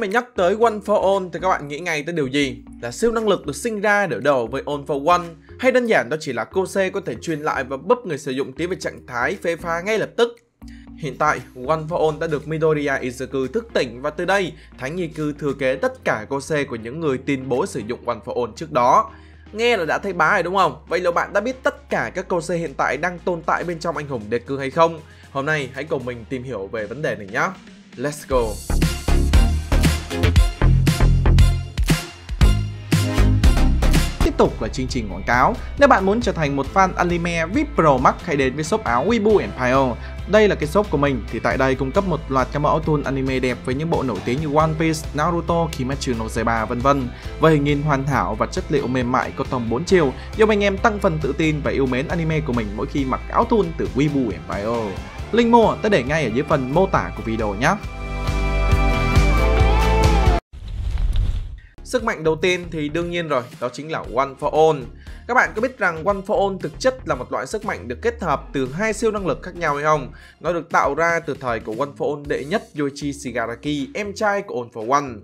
mà nhắc tới One for All thì các bạn nghĩ ngay tới điều gì? Là siêu năng lực được sinh ra để đầu với All for One hay đơn giản đó chỉ là cô C có thể truyền lại và bấp người sử dụng tiến về trạng thái phê pha ngay lập tức Hiện tại, One for All đã được Midoriya Izuku thức tỉnh và từ đây, Thánh Nhi Cư thừa kế tất cả cô C của những người tuyên bố sử dụng One for All trước đó. Nghe là đã thấy bá rồi đúng không? Vậy liệu bạn đã biết tất cả các cô C hiện tại đang tồn tại bên trong anh hùng Deku hay không? Hôm nay hãy cùng mình tìm hiểu về vấn đề này nhé. Let's go! Tục là chương trình quảng cáo. Nếu bạn muốn trở thành một fan anime VIP Pro Max hãy đến với shop áo Weibo Empire. Đây là cái shop của mình thì tại đây cung cấp một loạt các mẫu tool anime đẹp với những bộ nổi tiếng như One Piece, Naruto, Kimetsu no Yaiba vân vân. Với hình in hoàn hảo và chất liệu mềm mại có tông 4 chiều, giúp anh em tăng phần tự tin và yêu mến anime của mình mỗi khi mặc áo tool từ Weibo Empire. Link mua ta để ngay ở dưới phần mô tả của video nhé. Sức mạnh đầu tiên thì đương nhiên rồi, đó chính là One for All. Các bạn có biết rằng One for All thực chất là một loại sức mạnh được kết hợp từ hai siêu năng lực khác nhau hay không? Nó được tạo ra từ thời của One for All đệ nhất Yoichi Shigaraki, em trai của All for One.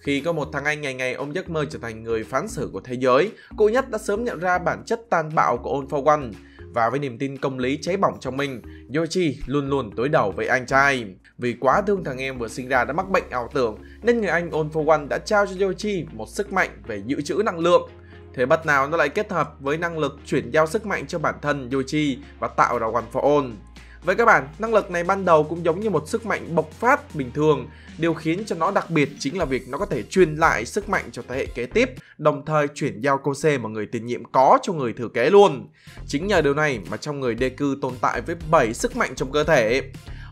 Khi có một thằng anh ngày ngày ông giấc mơ trở thành người phán xử của thế giới, cô nhất đã sớm nhận ra bản chất tàn bạo của All for One và với niềm tin công lý cháy bỏng trong mình, Yoichi luôn luôn đối đầu với anh trai. Vì quá thương thằng em vừa sinh ra đã mắc bệnh ảo tưởng nên người anh All for One đã trao cho Yoichi một sức mạnh về dự trữ năng lượng. Thế bất nào nó lại kết hợp với năng lực chuyển giao sức mạnh cho bản thân Yoichi và tạo ra One for All. Với các bạn, năng lực này ban đầu cũng giống như một sức mạnh bộc phát bình thường. Điều khiến cho nó đặc biệt chính là việc nó có thể truyền lại sức mạnh cho thế hệ kế tiếp, đồng thời chuyển giao cô C mà người tiền nhiệm có cho người thừa kế luôn. Chính nhờ điều này mà trong người Deku tồn tại với 7 sức mạnh trong cơ thể.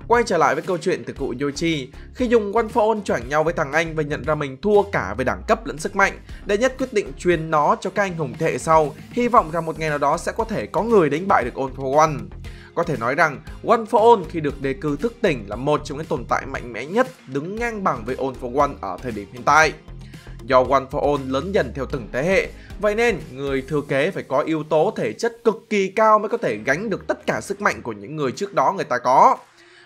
Quay trở lại với câu chuyện từ cụ Yoichi, khi dùng One for All choảng nhau với thằng anh và nhận ra mình thua cả về đẳng cấp lẫn sức mạnh, Đệ Nhất quyết định truyền nó cho các anh hùng thế hệ sau, hy vọng rằng một ngày nào đó sẽ có thể có người đánh bại được All for One. Có thể nói rằng One for All khi được đề cử thức tỉnh là một trong những tồn tại mạnh mẽ nhất đứng ngang bằng với All for One ở thời điểm hiện tại. Do One for All lớn dần theo từng thế hệ, vậy nên người thừa kế phải có yếu tố thể chất cực kỳ cao mới có thể gánh được tất cả sức mạnh của những người trước đó người ta có.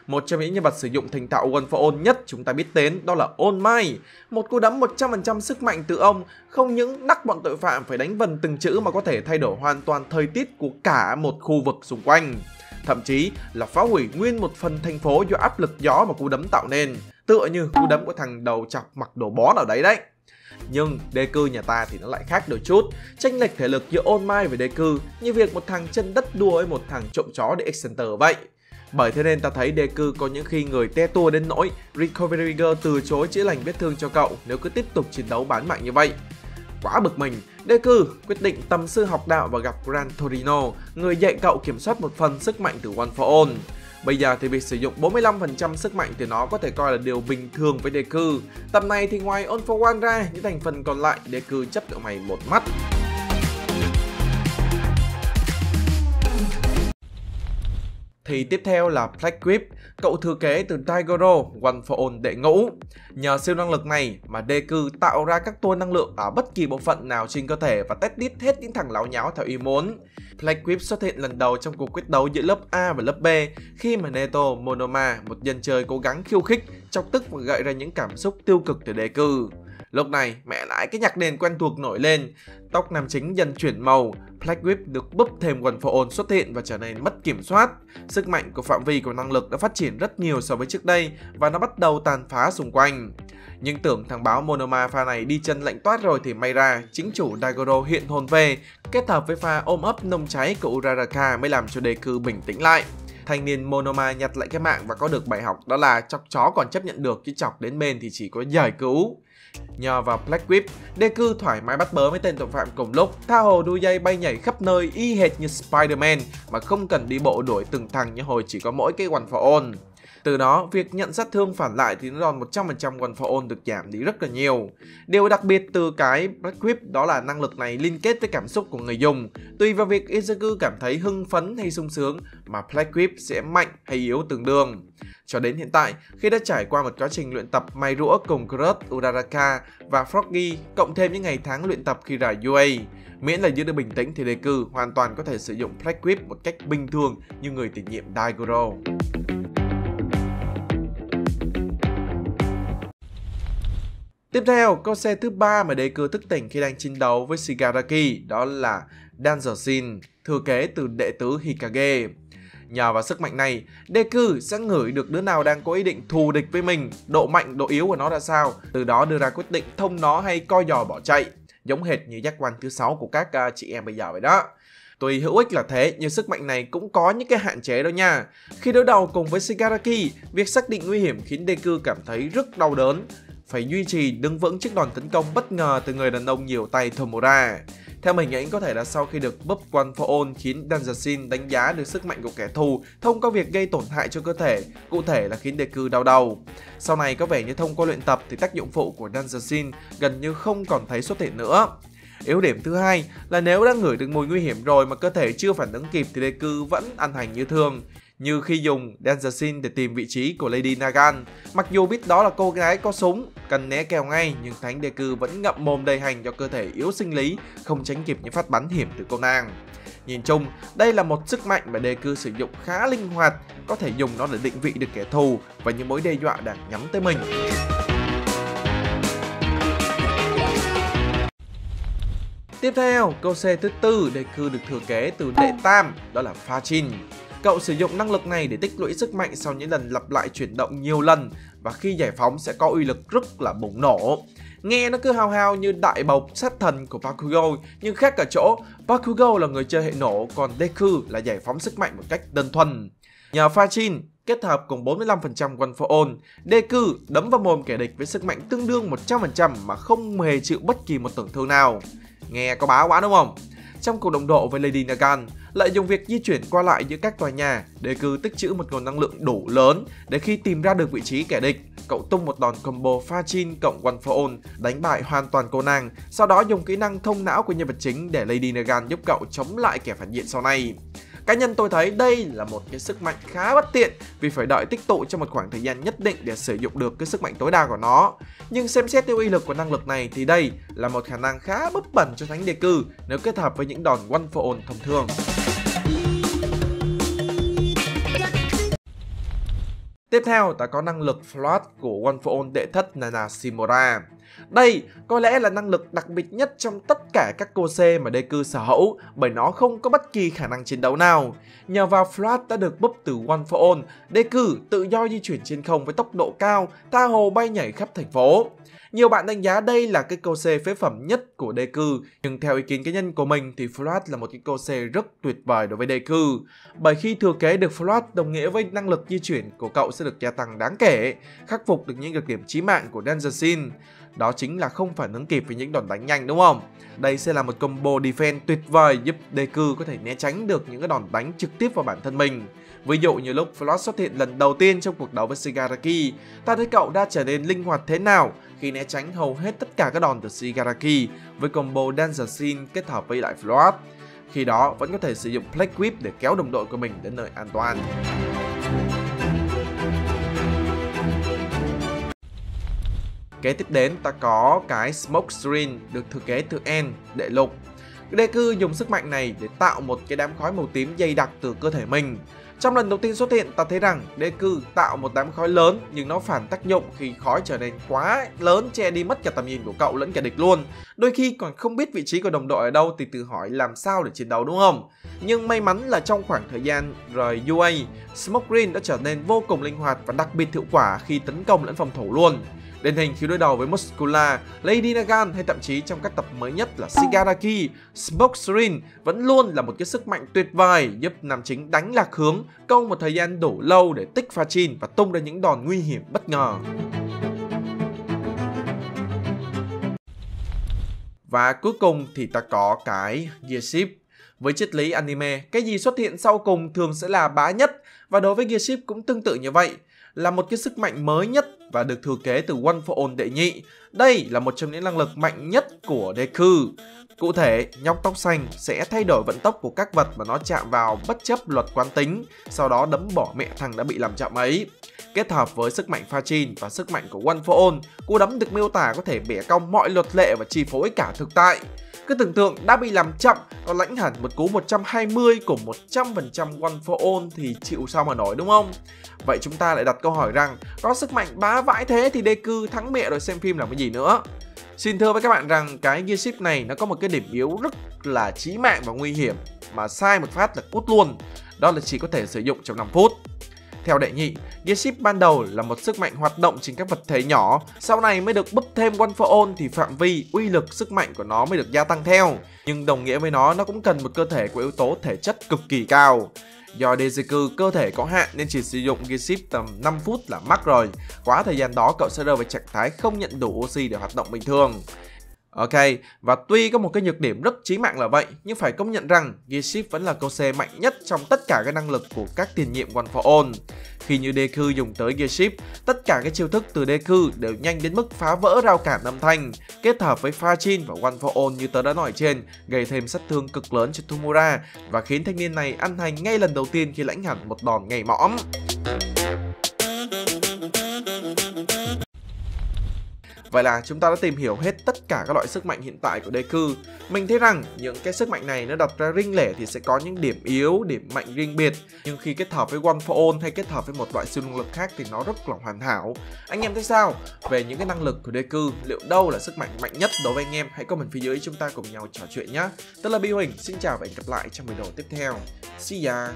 Một trong những nhân vật sử dụng thành tạo One for All nhất chúng ta biết đến đó là All Might. Một cú đấm 100% sức mạnh từ ông không những đắc bọn tội phạm phải đánh vần từng chữ mà có thể thay đổi hoàn toàn thời tiết của cả một khu vực xung quanh. Thậm chí là phá hủy nguyên một phần thành phố do áp lực gió mà cú đấm tạo nên. Tựa như cú đấm của thằng đầu chọc mặc đồ bó nào đấy đấy. Nhưng đề cư nhà ta thì nó lại khác đôi chút Tranh lệch thể lực giữa All Might và đề cư Như việc một thằng chân đất đua với một thằng trộm chó để Center vậy bởi thế nên ta thấy đề cư có những khi người te tua đến nỗi Recovery Girl từ chối chữa lành vết thương cho cậu nếu cứ tiếp tục chiến đấu bán mạng như vậy. Quá bực mình, đề cư quyết định tâm sư học đạo và gặp Gran Torino, người dạy cậu kiểm soát một phần sức mạnh từ One for All. Bây giờ thì việc sử dụng 45% sức mạnh từ nó có thể coi là điều bình thường với đề cư. Này thì ngoài All for One ra, những thành phần còn lại đề cư chấp cậu mày một mắt. Thì tiếp theo là Black Whip, cậu thừa kế từ Daigoro, One for All đệ ngũ. Nhờ siêu năng lực này mà Deku tạo ra các tua năng lượng ở bất kỳ bộ phận nào trên cơ thể và test đít hết những thằng láo nháo theo ý muốn. Black Whip xuất hiện lần đầu trong cuộc quyết đấu giữa lớp A và lớp B khi mà Neto Monoma, một dân chơi cố gắng khiêu khích, chọc tức và gợi ra những cảm xúc tiêu cực từ Deku. Lúc này, mẹ lại cái nhạc nền quen thuộc nổi lên. Tóc nam chính dần chuyển màu, Black Whip được búp thêm quần phổ ồn xuất hiện và trở nên mất kiểm soát. Sức mạnh của phạm vi của năng lực đã phát triển rất nhiều so với trước đây và nó bắt đầu tàn phá xung quanh. Nhưng tưởng thằng báo Monoma pha này đi chân lạnh toát rồi thì may ra chính chủ dagoro hiện hồn về, kết hợp với pha ôm ấp nông cháy của Uraraka mới làm cho đề cư bình tĩnh lại thanh niên Monoma nhặt lại cái mạng và có được bài học đó là chọc chó còn chấp nhận được chứ chọc đến bên thì chỉ có giải cứu. Nhờ vào Black Whip, Deku thoải mái bắt bớ mấy tên tội phạm cùng lúc, tha hồ đu dây bay nhảy khắp nơi y hệt như Spider-Man mà không cần đi bộ đuổi từng thằng như hồi chỉ có mỗi cái One for All. Từ đó, việc nhận sát thương phản lại thì nó đòn 100% One for All được giảm đi rất là nhiều. Điều đặc biệt từ cái Black Whip đó là năng lực này liên kết với cảm xúc của người dùng. Tùy vào việc Izuku cảm thấy hưng phấn hay sung sướng mà Black Whip sẽ mạnh hay yếu tương đương. Cho đến hiện tại, khi đã trải qua một quá trình luyện tập may rũa cùng Groot, Uraraka và Froggy, cộng thêm những ngày tháng luyện tập khi rải UA, miễn là giữ được bình tĩnh thì Deku hoàn toàn có thể sử dụng Black Whip một cách bình thường như người tiền nhiệm Daigoro. Tiếp theo, con xe thứ ba mà Deku thức tỉnh khi đang chiến đấu với Shigaraki đó là Danzoshin, thừa kế từ đệ tứ Hikage. Nhờ vào sức mạnh này, Deku sẽ ngửi được đứa nào đang có ý định thù địch với mình, độ mạnh, độ yếu của nó ra sao, từ đó đưa ra quyết định thông nó hay coi dò bỏ chạy, giống hệt như giác quan thứ sáu của các uh, chị em bây giờ vậy đó. Tuy hữu ích là thế, nhưng sức mạnh này cũng có những cái hạn chế đó nha. Khi đối đầu cùng với Shigaraki, việc xác định nguy hiểm khiến Deku cảm thấy rất đau đớn, phải duy trì đứng vững trước đòn tấn công bất ngờ từ người đàn ông nhiều tay Tomura. Theo mình nghĩ có thể là sau khi được búp One for All khiến Danjashin đánh giá được sức mạnh của kẻ thù thông qua việc gây tổn hại cho cơ thể, cụ thể là khiến Deku đau đầu. Sau này có vẻ như thông qua luyện tập thì tác dụng phụ của Danjashin gần như không còn thấy xuất hiện nữa. Yếu điểm thứ hai là nếu đã ngửi được mùi nguy hiểm rồi mà cơ thể chưa phản ứng kịp thì Deku vẫn ăn hành như thường như khi dùng Dangersin để tìm vị trí của Lady Nagan. Mặc dù biết đó là cô gái có súng, cần né kèo ngay nhưng Thánh Đề Cư vẫn ngậm mồm đầy hành cho cơ thể yếu sinh lý, không tránh kịp những phát bắn hiểm từ cô nàng. Nhìn chung, đây là một sức mạnh mà đề cư sử dụng khá linh hoạt, có thể dùng nó để định vị được kẻ thù và những mối đe dọa đang nhắm tới mình. Tiếp theo, câu C thứ tư đề cư được thừa kế từ đệ tam, đó là Fachin. Cậu sử dụng năng lực này để tích lũy sức mạnh sau những lần lặp lại chuyển động nhiều lần và khi giải phóng sẽ có uy lực rất là bùng nổ. Nghe nó cứ hao hao như đại bộc sát thần của Bakugo nhưng khác cả chỗ Bakugo là người chơi hệ nổ còn Deku là giải phóng sức mạnh một cách đơn thuần. Nhờ Fachin kết hợp cùng 45% One for All, Deku đấm vào mồm kẻ địch với sức mạnh tương đương 100% mà không hề chịu bất kỳ một tổn thương nào. Nghe có bá quá đúng không? Trong cuộc đồng độ với Lady Nagan, lợi dụng việc di chuyển qua lại giữa các tòa nhà để cứ tích trữ một nguồn năng lượng đủ lớn để khi tìm ra được vị trí kẻ địch, cậu tung một đòn combo pha chin cộng one for all đánh bại hoàn toàn cô nàng, sau đó dùng kỹ năng thông não của nhân vật chính để Lady Nagan giúp cậu chống lại kẻ phản diện sau này. Cá nhân tôi thấy đây là một cái sức mạnh khá bất tiện vì phải đợi tích tụ trong một khoảng thời gian nhất định để sử dụng được cái sức mạnh tối đa của nó. Nhưng xem xét tiêu uy lực của năng lực này thì đây là một khả năng khá bất bẩn cho thánh đề cư nếu kết hợp với những đòn one for all thông thường. Tiếp theo, ta có năng lực Flood của One for All đệ thất Nana Shimura. Đây có lẽ là năng lực đặc biệt nhất trong tất cả các cô C mà Deku sở hữu bởi nó không có bất kỳ khả năng chiến đấu nào. Nhờ vào Flash đã được búp từ One for All, Deku tự do di chuyển trên không với tốc độ cao, tha hồ bay nhảy khắp thành phố. Nhiều bạn đánh giá đây là cái câu C phế phẩm nhất của Deku, nhưng theo ý kiến cá nhân của mình thì Flood là một cái câu C rất tuyệt vời đối với Deku. Bởi khi thừa kế được Flood đồng nghĩa với năng lực di chuyển của cậu sẽ được gia tăng đáng kể, khắc phục được những nhược điểm chí mạng của Dangersin. Đó chính là không phản ứng kịp với những đòn đánh nhanh đúng không? Đây sẽ là một combo defense tuyệt vời giúp Deku có thể né tránh được những cái đòn đánh trực tiếp vào bản thân mình. Ví dụ như lúc Flood xuất hiện lần đầu tiên trong cuộc đấu với Shigaraki, ta thấy cậu đã trở nên linh hoạt thế nào khi né tránh hầu hết tất cả các đòn từ Shigaraki với combo Danger Scene kết hợp với lại Flood. Khi đó vẫn có thể sử dụng Plague Whip để kéo đồng đội của mình đến nơi an toàn. Kế tiếp đến ta có cái Smoke Screen được thừa kế từ N đệ lục. Deku dùng sức mạnh này để tạo một cái đám khói màu tím dày đặc từ cơ thể mình. Trong lần đầu tiên xuất hiện, ta thấy rằng Deku tạo một đám khói lớn nhưng nó phản tác dụng khi khói trở nên quá lớn che đi mất cả tầm nhìn của cậu lẫn kẻ địch luôn. Đôi khi còn không biết vị trí của đồng đội ở đâu thì tự hỏi làm sao để chiến đấu đúng không? Nhưng may mắn là trong khoảng thời gian rời UA, Smoke Green đã trở nên vô cùng linh hoạt và đặc biệt hiệu quả khi tấn công lẫn phòng thủ luôn. Điển hình khi đối đầu với Muscula, Lady Nagan hay thậm chí trong các tập mới nhất là Shigaraki, Smoke Screen vẫn luôn là một cái sức mạnh tuyệt vời giúp nam chính đánh lạc hướng, câu một thời gian đủ lâu để tích pha chin và tung ra những đòn nguy hiểm bất ngờ. Và cuối cùng thì ta có cái Gearship. Với triết lý anime, cái gì xuất hiện sau cùng thường sẽ là bá nhất và đối với Gearship cũng tương tự như vậy là một cái sức mạnh mới nhất và được thừa kế từ One for All đệ nhị. Đây là một trong những năng lực mạnh nhất của Deku. Cụ thể, nhóc tóc xanh sẽ thay đổi vận tốc của các vật mà nó chạm vào bất chấp luật quán tính, sau đó đấm bỏ mẹ thằng đã bị làm chậm ấy. Kết hợp với sức mạnh pha chin và sức mạnh của One for All, cú đấm được miêu tả có thể bẻ cong mọi luật lệ và chi phối cả thực tại. Cứ tưởng tượng đã bị làm chậm, nó lãnh hẳn một cú 120 của 100% One for All thì chịu sao mà nổi đúng không? Vậy chúng ta lại đặt câu hỏi rằng có sức mạnh bá vãi thế thì Deku thắng mẹ rồi xem phim làm cái gì nữa? Xin thưa với các bạn rằng cái Gearship này nó có một cái điểm yếu rất là chí mạng và nguy hiểm mà sai một phát là cút luôn. Đó là chỉ có thể sử dụng trong 5 phút. Theo đệ nhị, Gearship ban đầu là một sức mạnh hoạt động trên các vật thể nhỏ, sau này mới được bứt thêm One for All thì phạm vi, uy lực, sức mạnh của nó mới được gia tăng theo. Nhưng đồng nghĩa với nó, nó cũng cần một cơ thể có yếu tố thể chất cực kỳ cao. Do Dezeku cơ thể có hạn nên chỉ sử dụng Gearship tầm 5 phút là mắc rồi. Quá thời gian đó cậu sẽ rơi vào trạng thái không nhận đủ oxy để hoạt động bình thường. Ok, và tuy có một cái nhược điểm rất chí mạng là vậy, nhưng phải công nhận rằng Gearship vẫn là câu xe mạnh nhất trong tất cả các năng lực của các tiền nhiệm One for All. Khi như Deku dùng tới Gearship, tất cả các chiêu thức từ Deku đều nhanh đến mức phá vỡ rào cản âm thanh, kết hợp với Fajin và One for All như tớ đã nói trên, gây thêm sát thương cực lớn cho Tomura và khiến thanh niên này ăn hành ngay lần đầu tiên khi lãnh hẳn một đòn ngay mõm. Vậy là chúng ta đã tìm hiểu hết tất cả các loại sức mạnh hiện tại của Deku. Mình thấy rằng những cái sức mạnh này nó đặt ra riêng lẻ thì sẽ có những điểm yếu, điểm mạnh riêng biệt. Nhưng khi kết hợp với One for All hay kết hợp với một loại siêu năng lực khác thì nó rất là hoàn hảo. Anh em thấy sao? Về những cái năng lực của Deku, liệu đâu là sức mạnh mạnh nhất đối với anh em? Hãy comment phía dưới chúng ta cùng nhau trò chuyện nhé. Tôi là Bi Huỳnh, xin chào và hẹn gặp lại trong video tiếp theo. See ya!